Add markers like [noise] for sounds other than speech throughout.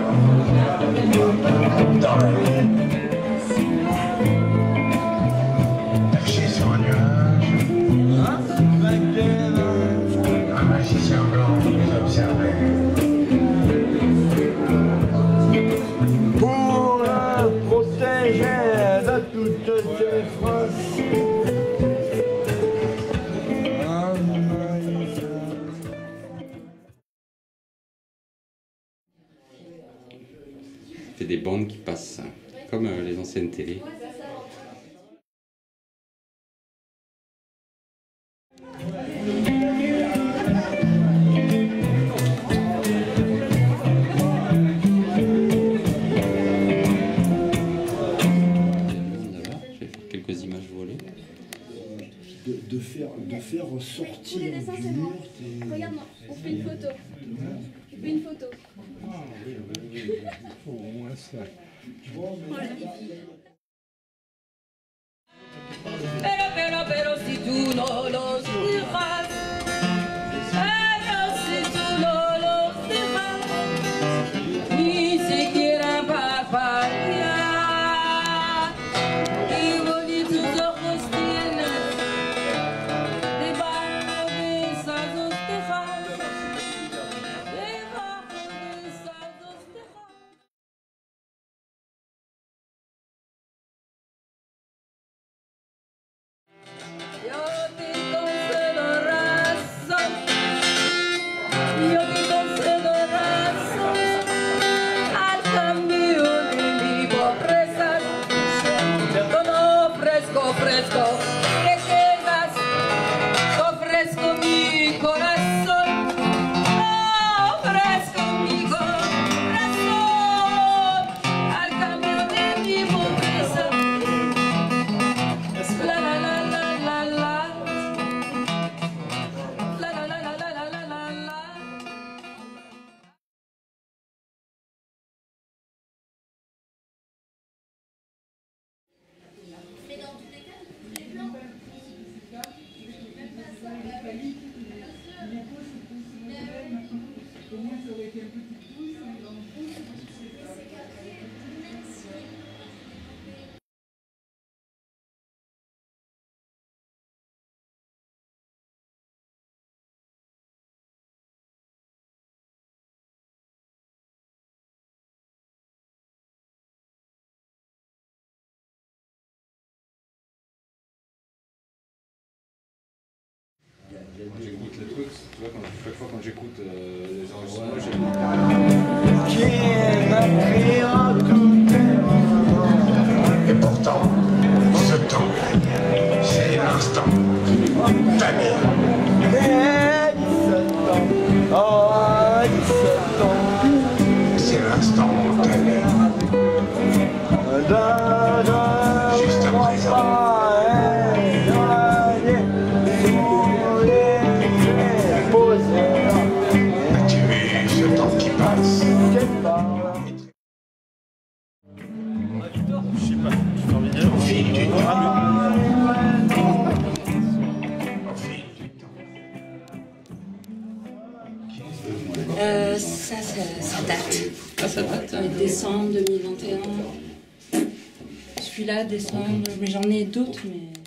ござい。comme euh, les anciennes télés. de faire, de faire sortir oui, dessin, du mur. Hein. Regarde, on fait une photo. On fait une photo. Ah, oui, oui, oui. Il faut Au moins ça. Yeah. Ce truc, tu vois, quand, chaque fois quand j'écoute euh, les enregistrements, j'aime Qui m'apprira tout Et pourtant, ce temps, c'est l'instant d'année. Mais 17 ans, oh 17 ans, C'est l'instant d'année. d'un, Celui-là, décembre, mais j'en ai d'autres, mais.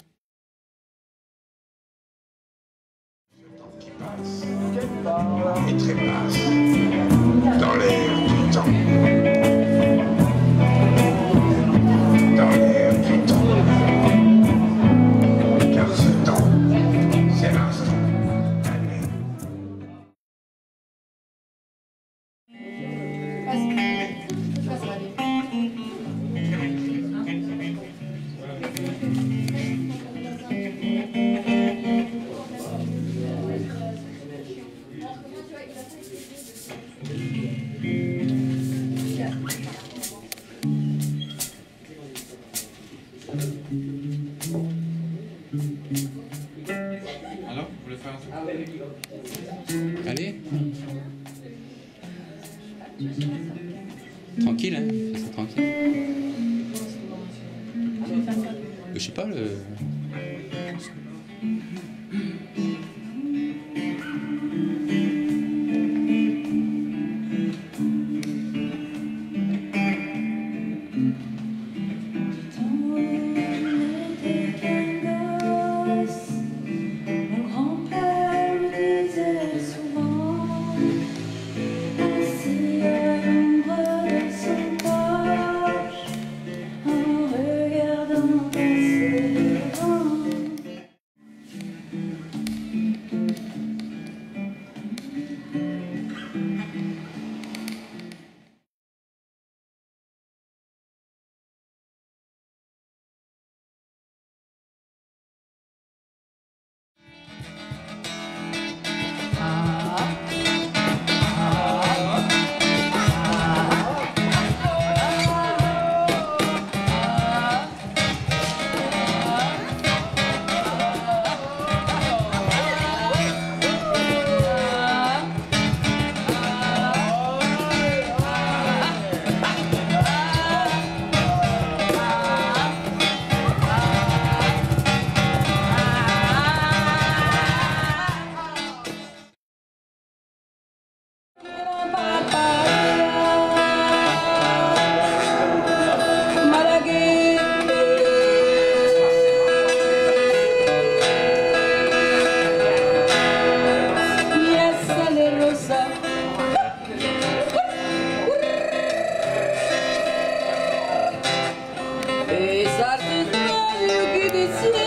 Ee, Esersiz kaldı gidesin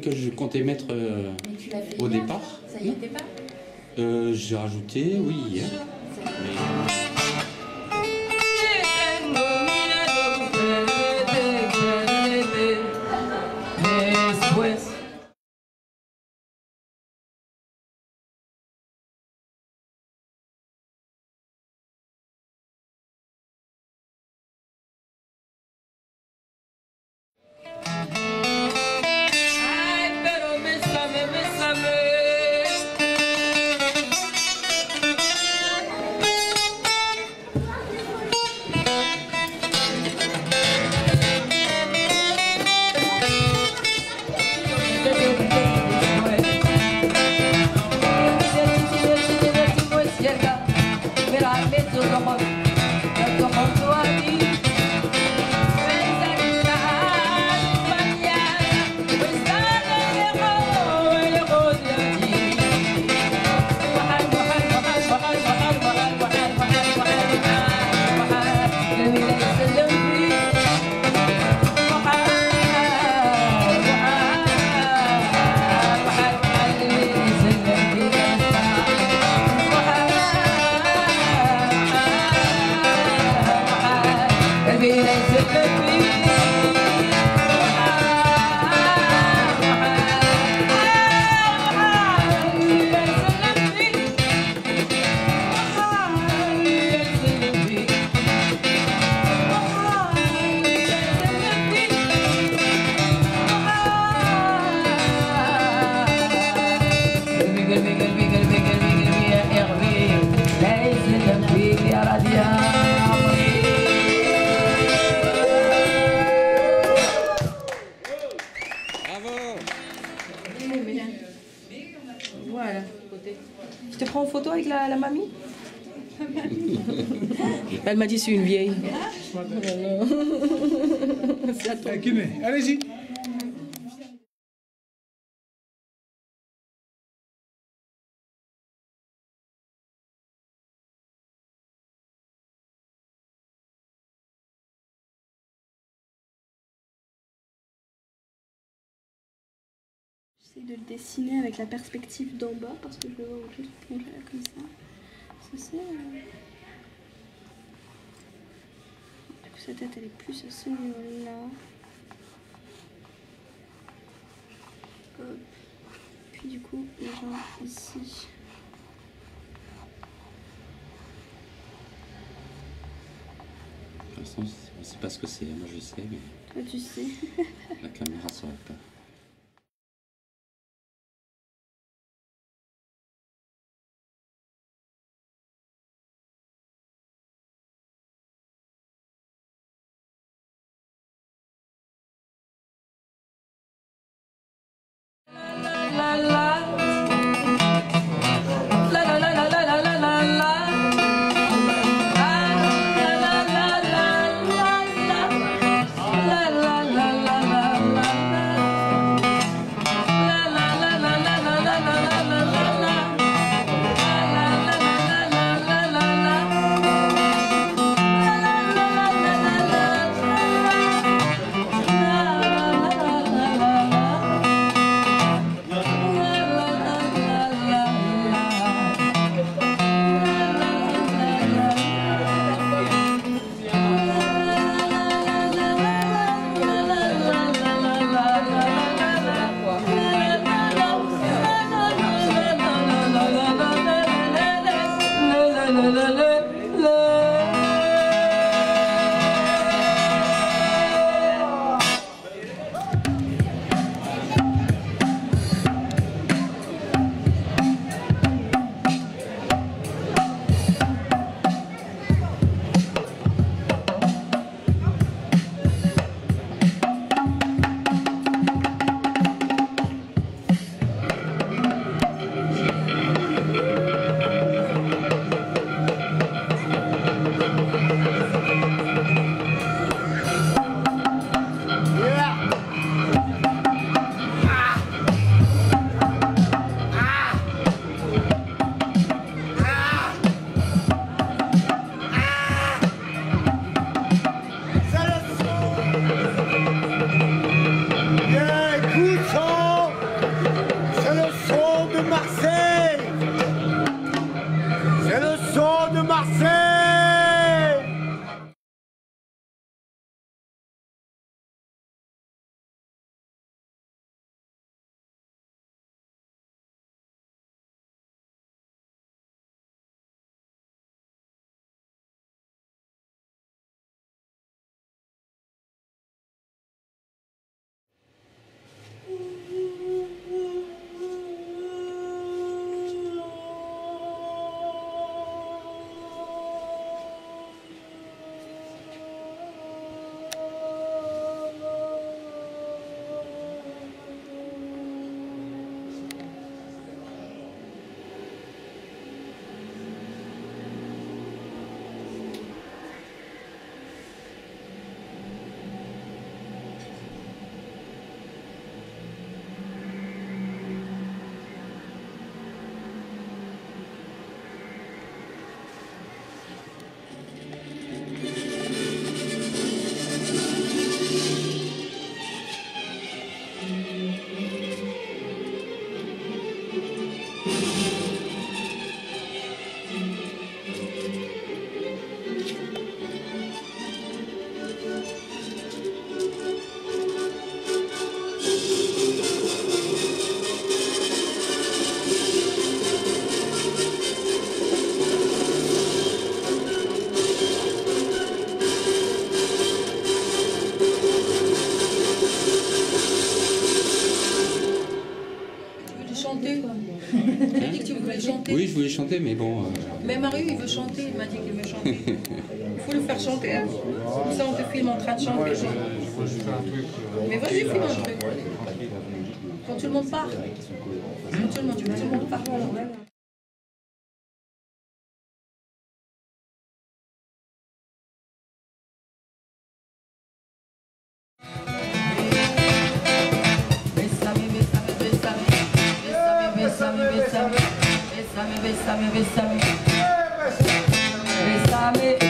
que je comptais mettre euh, au départ. Ça y pas? Euh, J'ai rajouté, oui, hier. Avec la, la mamie Elle m'a dit c'est une vieille. C'est à toi. Eh, allez-y. J'essaie de le dessiner avec la perspective d'en bas parce que je le vois juste plonger là comme ça. Ça c'est. euh, Du coup, sa tête elle est plus à ce niveau-là. Hop. Puis du coup, les jambes ici. Toute façon, on sait pas ce que c'est. Moi, je sais, mais Toi, tu sais. la caméra saurait pas. la la la chanter. Tu as dit que tu voulais chanter. Oui, je voulais chanter, mais bon. euh, Mais Marie, il veut chanter. Il m'a dit qu'il veut chanter. Il [laughs] faut le faire chanter. hein. Comme ça, on te filme en train de chanter. Mais vas-y, filme un truc. Quand tout le monde part. Quand tout le monde, tout le monde part. Bésame. Bésame, bésame.